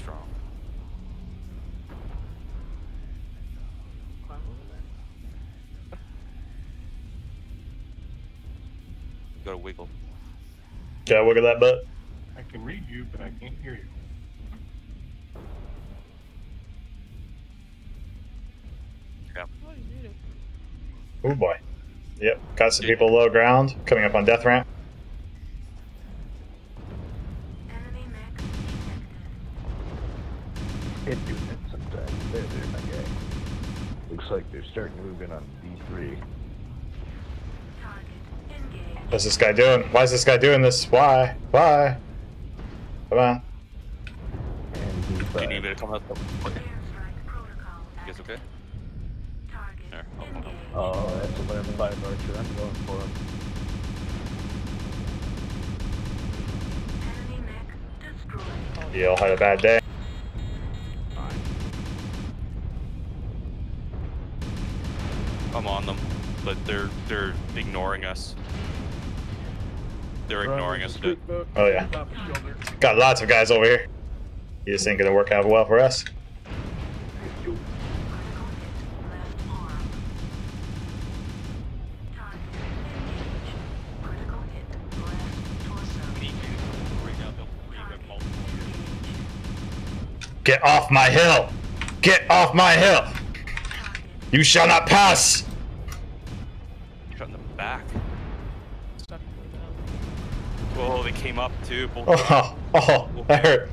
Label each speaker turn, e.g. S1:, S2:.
S1: strong.
S2: Climb over there.
S1: You gotta wiggle.
S3: Yeah, wiggle that butt.
S4: I can read you, but I can't hear you.
S1: Yeah.
S2: Oh, you did it.
S3: Oh boy. Yep, got some people low ground coming up on death ramp.
S5: Detected.
S6: Hit do that sometimes. There, there, my guy. Looks like they're starting to move in on D3.
S3: What's this guy doing? Why is this guy doing this? Why? Why? Come on.
S6: And
S1: Do you
S6: D5.
S1: need me to come out? The...
S5: Airstrike protocol.
S1: You guys okay?
S5: Target
S1: There, I'll- I'll-
S5: engaged.
S6: Oh, that's a level 5 archer. I'm going for him.
S5: Enemy mech destroyed.
S3: You all had a bad day.
S1: I'm on them, but they're they're ignoring us. They're ignoring us. a.
S3: Oh yeah. Got lots of guys over here. You just ain't gonna work out well for us.
S5: Critical hit left arm. Target engaged. Critical hit left torso.
S1: We need you right now, Bill. We have
S5: Target
S1: multiple.
S5: engaged.
S3: Get off my hill! Get off my hill! You shall not pass!
S1: Shot back.
S2: Stuck.
S1: Whoa, they came up too. Both
S3: Oh, oh, that hurt.